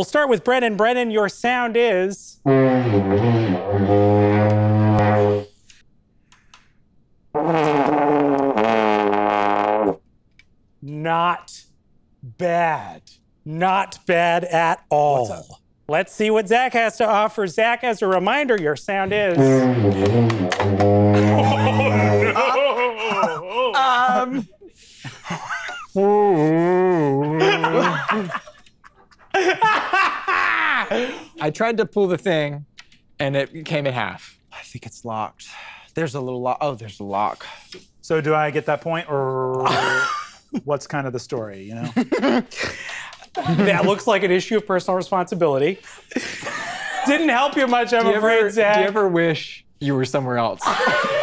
We'll start with Brennan. Brennan, your sound is. Not bad. Not bad at all. Let's see what Zach has to offer. Zach, as a reminder, your sound is. Um. I tried to pull the thing, and it came in half. I think it's locked. There's a little lock. Oh, there's a lock. So, do I get that point, or what's kind of the story? You know, that looks like an issue of personal responsibility. Didn't help you much, I'm Do you, afraid, ever, Zach. do you ever wish you were somewhere else?